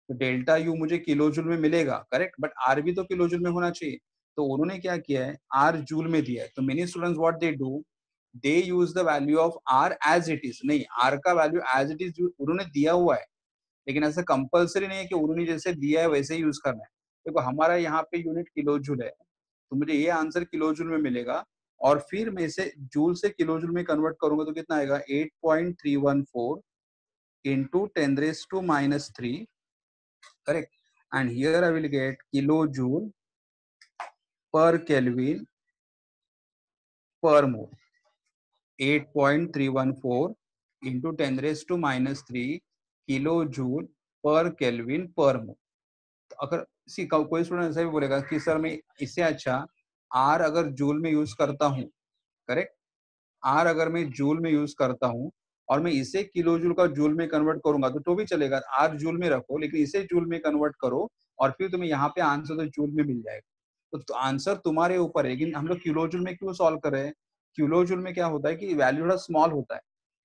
तो डेल्टा यू मुझे किलोजूल में मिलेगा, करेक्ट? बट आर भी तो किलोजूल में होना चाहिए। तो उन्होंने क्या किया है? आर जूल में दिया है। तो many students what they do they use the value of R as it is नहीं आर का वैल्यू एज इट इज़ उन्होंने दिया हुआ है। लेकिन ऐसा कंपलसरी नहीं है कि उन्होंने जैसे दिया है वैसे ही यूज़ करना है। देखो, हमारा यहाँ पे यूनिट किलो जूल है तो मुझे ये आंसर किलो जूल में मिलेगा और फिर मैं इसे जूल से किलो जूल में कन्वर्ट करूँगा तो कितना आएगा? 8.314 into 10 raised to minus 3 correct and here I will get kilojoule per Kelvin per mole 8.314 into 10 raised to minus 3 kilojoule per Kelvin per mole तो अगर सी कोई स्टूडेंट ऐसा भी बोलेगा कि सर मैं इससे अच्छा आर अगर जूल में यूज़ करता हूँ करेक्ट आर अगर मैं जूल में यूज़ करता हूँ और मैं इसे किलो जूल का जूल में कन्वर्ट करूँगा तो तो भी चलेगा। आर जूल में रखो लेकिन इसे जूल में कन्वर्ट करो और फिर तुम्हें यहाँ पे आंसर तो जूल में मिल जाएगा। तो, तो आंसर तुम्हारे ऊपर है लेकिन हम लोग किलो जूल में क्यों सॉल्व कर रहे हैं? किलो जूल में क्या होता है कि वैल्यू थोड़ा स्मॉल होता है।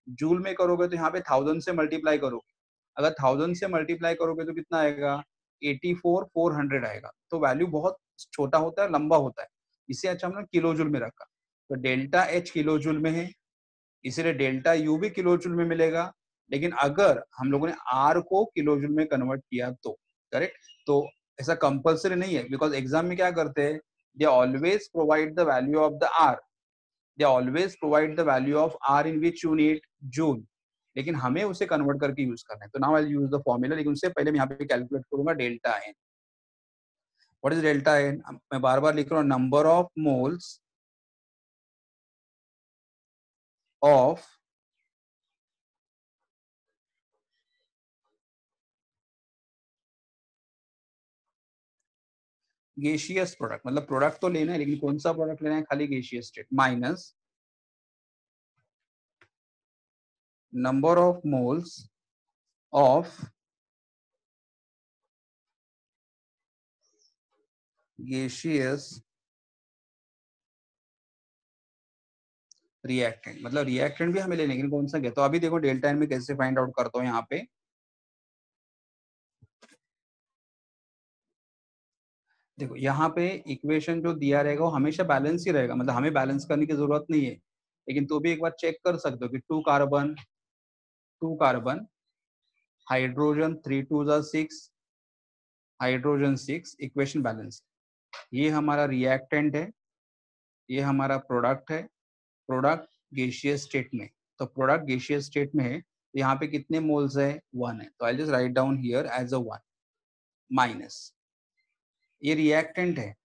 जूल में करोगे तो यहाँ पे थाउज़ेंड से मल्टीप्लाई करोगे। अगर थाउज़ेंड से मल्टीप्लाई करोगे तो कितना आएगा? एटी फोर आएगा। तो वैल्यू बहुत छोटा होता है लंबा होता है। इससे अच्छा हमने किलो जूल में रखा। तो डेल्टा एच किलो जूल में है। इसलिए डेल्टा यू भी किलो जूल में मिलेगा। लेकिन अगर हम लोगों ने आर को किलो जूल में कन्वर्ट किया तो करेक्ट तो ऐसा कंपल्सरी नहीं है बिकॉज़ एग्ज़ाम में क्या करते हैं? They always provide the value of the R they always provide the value of R in which you need joule. लेकिन हमें उसे कन्वर्ट करके यूज़ करना है। तो now I use the formula लेकिन उससे पहले मैं यहाँ पे कैलकुलेट करूँगा delta n what is delta n मैं बार बार लिख रहा हूँ number of moles of gaseous product मतलब प्रोडक्ट तो लेना है, लेकिन कौन सा प्रोडक्ट लेना है? खाली gaseous state minus number of moles of gaseous reactant मतलब रिएक्टेंट भी हमें लेने लेकिन कौन सा तो अभी देखो, डेल्टा एन में कैसे फाइंड आउट करता हूँ यहाँ पे। देखो, यहाँ पे इक्वेशन जो दिया रहेगा, वो हमेशा बैलेंस ही रहेगा। मतलब हमें बैलेंस करने की ज़रूरत नहीं है। लेकिन तो भी एक बार चेक कर सकते हो कि two carbon two carbon hydrogen three two जा six hydrogen six equation balance ये हमारा रिएक्टेंट है, ये हमारा प्रोडक्ट है प्रोडक्ट गेशियस स्टेट में। तो प्रोडक्ट गेशियस स्टेट में है तो यहाँ पे कितने मोल्स है? वन है। तो I just write down here as a one minus ये रिएक्टेंट है।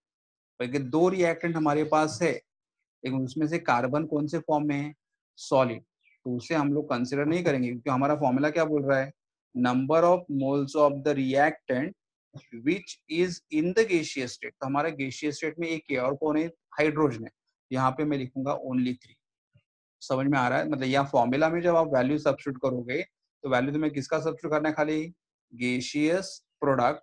बल्कि दो रिएक्टेंट हमारे पास है। लेकिन उसमें से कार्बन कौन से फॉर्म में है? सॉलिड तो उसे हम लोग कंसिडर नहीं करेंगे क्योंकि हमारा फॉर्मूला क्या बोल रहा है? Number of moles of the reactant which is in the gaseous state तो हमारा गेशियस स्टेट में एक है और कौन है? हाइड्रोजन है। यहाँ पे मैं लिखूँगा ओनली थ्री समझ में आ रहा है? मतलब यहाँ फॉर्मूला में जब आप वैल्यू सब्सिट्यूट करोगे तो वैल्यू तुम्हें किसका सब्सिट्यूट करना है खाली? Gaseous product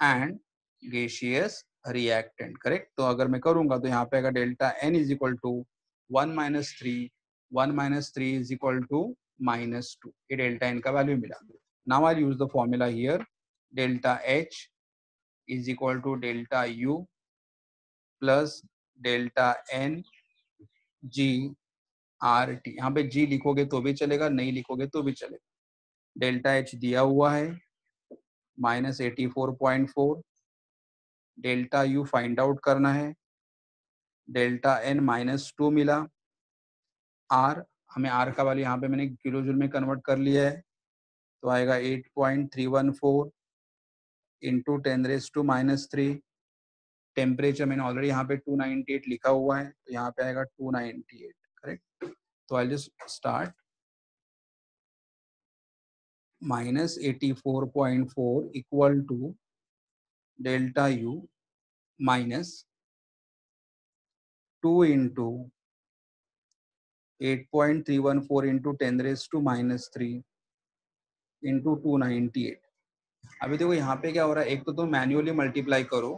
and gaseous reactant correct तो अगर मैं करूँगा तो यहाँ पे अगर delta n is equal to one minus three one minus three is equal to minus two ये डेल्टा एन का वैल्यू मिला। Now I use the formula here delta H is equal to delta U plus delta n g R T. यहाँ पे जी लिखोगे तो भी चलेगा, नहीं लिखोगे तो भी चलेगा। डेल्टा एच दिया हुआ है, minus eighty four point four. Delta U find out करना है, डेल्टा एन माइनस टू मिला। आर, हमें आर का वाली यहाँ पे मैंने किलो जूल में कन्वर्ट कर लिया है तो आएगा eight point three one four into ten raise to minus three. Temperature मैंने ऑलरेडी यहाँ पे 298 लिखा हुआ है तो यहाँ पे आएगा 298 करेक्ट तो I just start minus eighty four point four equal to delta U minus two into eight point three one four into ten raise to minus three into two ninety eight अभी देखो यहाँ पे क्या हो रहा है? एक तो तुम तो मैन्युअली मल्टीप्लाई करो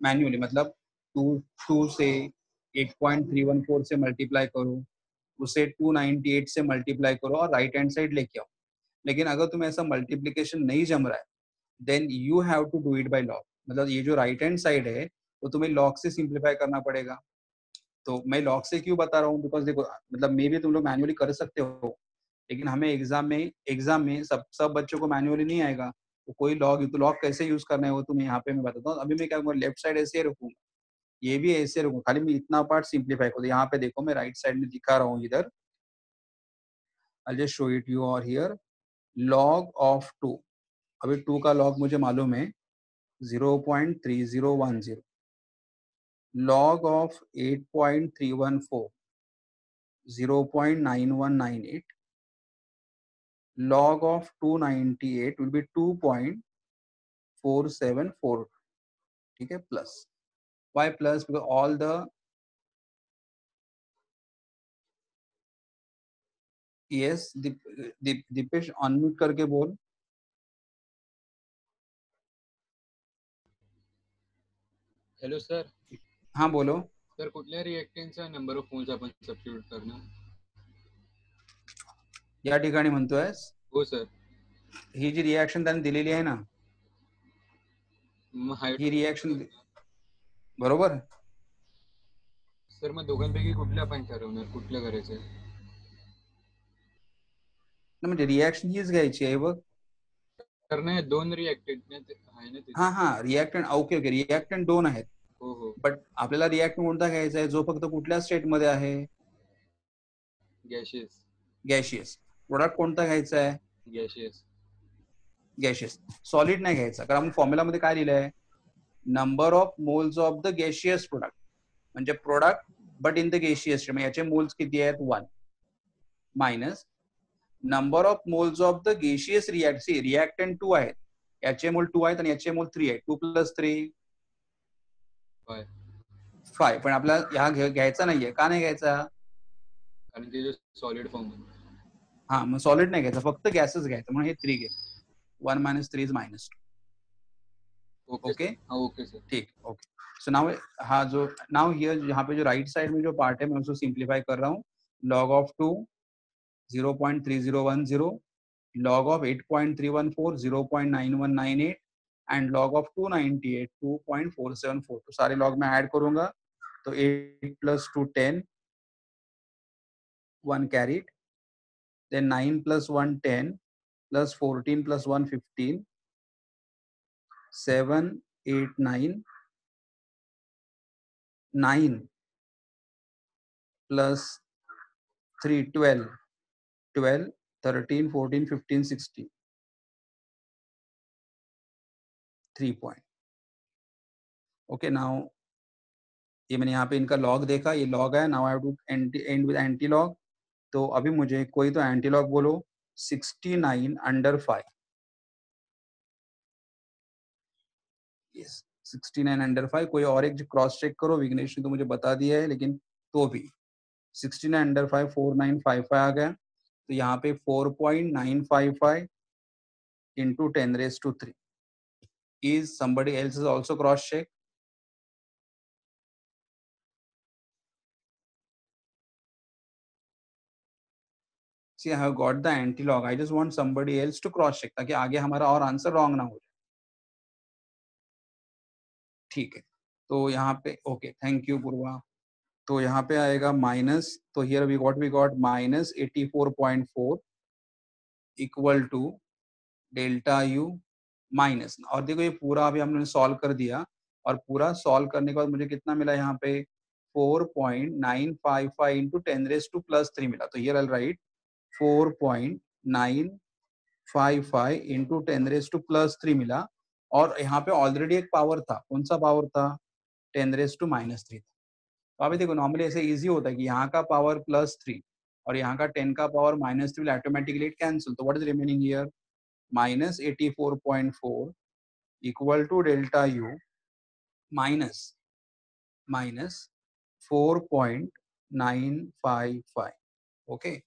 मैन्युअली मतलब टू टू से eight point three one four से मल्टीप्लाई करो, उसे टू नाइनटी एट से मल्टीप्लाई करो और राइट हैंड साइड लेके आओ। लेकिन अगर तुम्हें ऐसा मल्टीप्लीकेशन नहीं जम रहा है then you have to do it by log मतलब ये जो राइट हैंड साइड है, वो तुम्हें लॉग से सिंप्लीफाई करना पड़ेगा। तो मैं लॉग से क्यों बता रहा हूँ? बिकॉज़ देखो मतलब मे भी तुम लोग मैन्युअली कर सकते हो, लेकिन हमें एग्ज़ाम में एग्ज़ाम में सब सब बच्चों को मैन्युअली नहीं आएगा। तो कोई लॉग तो लॉग कैसे यूज़ करना है वो तुम्हें यहाँ पे मैं बताता हूँ। अभी मैं क्या करूँगा लेफ़्ट साइड ऐसे रखूँगा। ये भी ऐसे रखूँगा। खाली मैं इतना पार्ट सिंप्लीफाई करूँ। यहाँ पे देखो मैं राइट साइड में दिखा रहा हूँ इधर। I just show it you और हियर लॉग ऑफ़ टू अभी टू का लॉग मुझे मालूम है। Zero point three zero one zero log of 8.314 0.9198 log of 298 will be 2.474 ठीक है plus. Why plus? Because all the yes Deep, Deep, Deepesh unmute करके बोल। हॅलो सर हाँ बोलो। सर कुठल्या रिएक्टन्सचा नंबर ऑफ़ मोल्स आपण सबस्टिट्यूट करणार? या ठिकाणी म्हणतोयस हो सर. ही जी रिॲक्शन त्याने दिलेली आहे ना ही रिॲक्शन बरोबर? सर मग दोघांपैकी कुठल्या आपण ठरवणार? कुठलं करायचं ना म्हणजे रिॲक्शन हीच घ्यायची आहे बघ. तर नाही दोन ते हा हा रिॲक्टंट ओके ओके रिॲक्टंट दोन आहेत. हो हो. बट आपल्याला रिॲक्ट कोणता घ्यायचा आहे? जो फक्त कुठल्या स्टेटमध्ये आहे? गॅशियस गॅशियस प्रोडक्ट कोणता घ्यायचा आहे? गॅशियस गॅशियस सॉलिड नाही घ्यायचा. कारण आपण फॉर्म्युला मध्ये काय लिहिलंय? Number of moles of the gaseous product म्हणजे product but in the gaseous याचे मोल्स किती आहेत? One minus number of moles of the gaseous react C reactant two आहेत. याचे मोल टू आहेत आणि याचे मोल थ्री आहेत. टू प्लस थ्री फाय पण आपल्याला ह्या घ्या- घ्यायचा नाहीये. का नाही घ्यायचा? सॉलिड फॉर्म हा मग सॉलिड नाही घ्यायचा फक्त गॅसच घ्यायचा म्हणून हे थ्री घे. One minus three is minus okay okay okay sir ठीक ओके सो नाउ हाँ जो नाउ हियर यहाँ पे जो राइट साइड में जो पार्ट है मैं उसको सिंप्लीफाई कर रहा हूँ. Log of two zero point three zero one zero log of eight point three one four zero point nine one nine eight and log of two ninety eight two point four seven four तो सारे log में add करूँगा तो eight plus two ten one carried then 9 plus 1 10 plus 14 plus 1 15 7 8 9 9 plus 3 12 12 13 14 15 16 3 point. Okay, now, ये मैंने यहाँ पे इनका लॉग देखा, ये लॉग है now I have to end with anti log तो अभी मुझे कोई तो एंटी लॉग बोलो 69 under five yes 69 under five कोई और एक क्रॉस चेक करो, विघ्नेश ने तो मुझे बता दिया है, लेकिन तो भी। 69 अंडर 5 4955 आ गया। तो यहाँ पे 4.955 into 10 raised to 3 is somebody else is also cross check? See, i have got the anti log i just want somebody else to cross check ताकि आगे हमारा और आंसर रॉन्ग ना हो जाए। ठीक है तो यहाँ पे ओके थैंक यू पूर्वा। तो यहाँ पे आएगा माइनस तो here we got we got minus 84.4 equal to delta U minus और देखो ये पूरा अभी हमने सॉल्व कर दिया, और पूरा सॉल्व करने के बाद मुझे कितना मिला यहाँ पे? 4.955 into ten raise to plus three मिला। तो here I write 4.955 into ten raise to plus three मिला। और यहाँ पे ऑलरेडी एक पावर था। कौन सा पावर था? Ten raise to minus three था। तो अभी देखो नॉर्मली ऐसे इजी होता है कि यहाँ का पावर प्लस थ्री और यहाँ का टेन का power minus three automatically cancel तो what is remaining here minus 84.4 equal to delta u minus minus 4.955 okay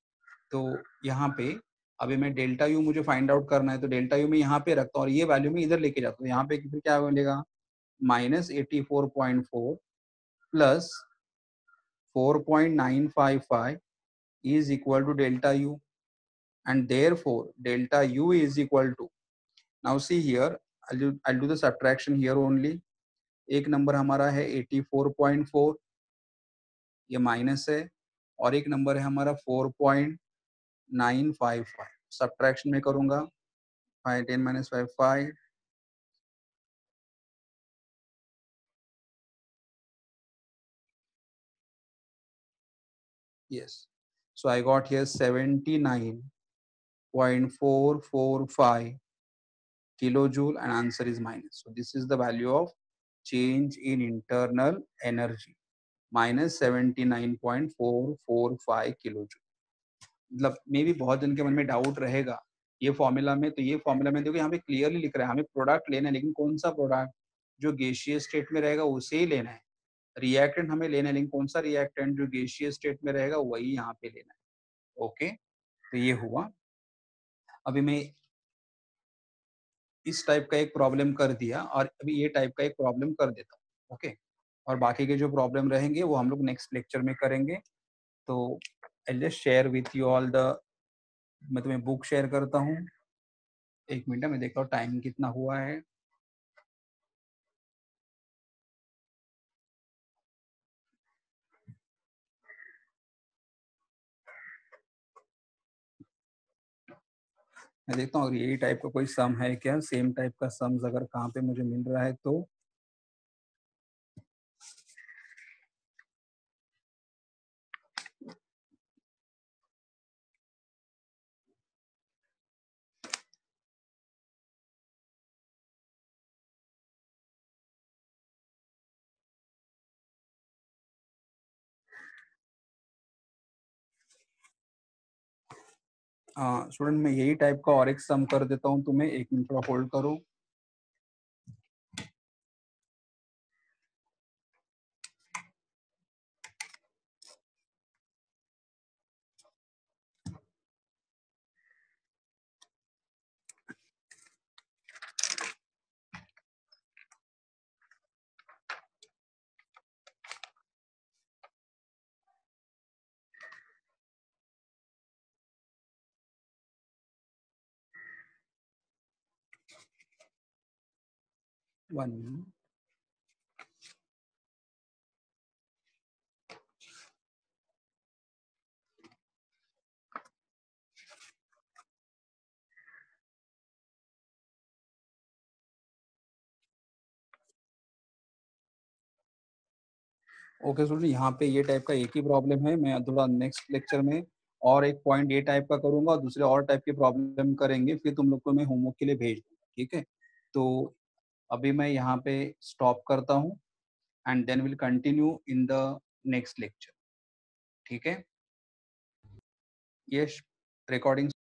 तो यहाँ पे अभी मैं डेल्टा यू मुझे फाइंड आउट करना है तो डेल्टा यू में यहाँ पे रखता हूँ और ये वैल्यू में इधर लेके जाता हूँ। यहाँ पे फिर क्या मिलेगा minus eighty four point four plus four point nine five five is equal to delta U and therefore delta u is equal to now see here I'll do, I'll do the subtraction एक number हमारा है 84.4 ये minus है और एक number है हमारा nine five five. Subtraction में करूँगा। Five, ten minus five five. Yes so I got here seventy nine point four four five kilo joule and answer is minus so this is the value of change in internal energy minus seventy nine point four four five kilo joule मतलब मे भी बहुत जन के मन में doubt रहेगा, ये फॉर्मूला में तो ये फॉर्मूला में देखो यहाँ पे क्लियरली लिख रहा है, हमें प्रोडक्ट लेना है, लेकिन कौन सा प्रोडक्ट जो गेशियस स्टेट में रहेगा, उसे ही लेना है। रिएक्टेंट हमें लेना है, लेकिन कौन सा रिएक्टेंट जो गेशियस स्टेट में रहेगा, वही यहाँ पे लेना है। ओके तो ये हुआ। अभी मैं इस टाइप का एक प्रॉब्लम कर दिया, और अभी ये टाइप का एक प्रॉब्लम कर देता हूँ। ओके और बाकी के जो प्रॉब्लम रहेंगे, वो हम लोग नेक्स्ट लेक्चर में करेंगे। तो I just share with you all the मैं तुम्हें बुक शेयर करता हूँ। एक मिनट, मैं देखता हूँ टाइम कितना हुआ है। मैं देखता हूँ, अगर यही टाइप का कोई सम है क्या? सेम टाइप का सम्स अगर कहाँ पे मुझे मिल रहा है तो। स्टूडेंट मैं यही टाइप का और एक सम कर देता हूँ, तुम्हें एक मिनट थोड़ा होल्ड करो। One ओके स्टूडेंट यहाँ पे ये टाइप का एक ही प्रॉब्लम है, मैं थोड़ा नेक्स्ट लेक्चर में और एक पॉइंट ये टाइप का करूँगा और दूसरे और टाइप के प्रॉब्लम करेंगे, फिर तुम लोग को मैं होमवर्क के लिए भेज दूँगा, ठीक है? तो अभी मैं यहाँ पे स्टॉप करता हूँ and then will continue in the next lecture ठीक है? ये रिकॉर्डिंग